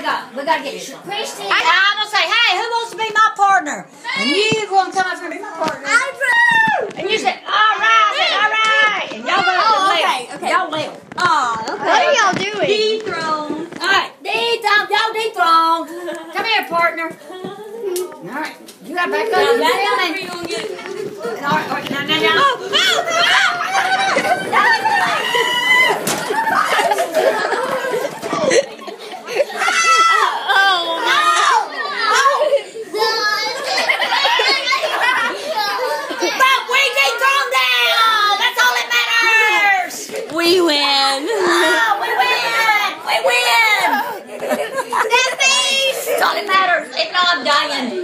We got, we got to get Christy. I'm gonna say, hey, who wants to be my partner? And you gonna come up here and be my partner. And you say, all right, said, all right. And y'all go Oh, okay, okay. Y'all left. Oh, okay. What are y'all doing? Dethrone. All right, dethrone, y'all dethrone. Come here, partner. All right, you got back up. I'm dying.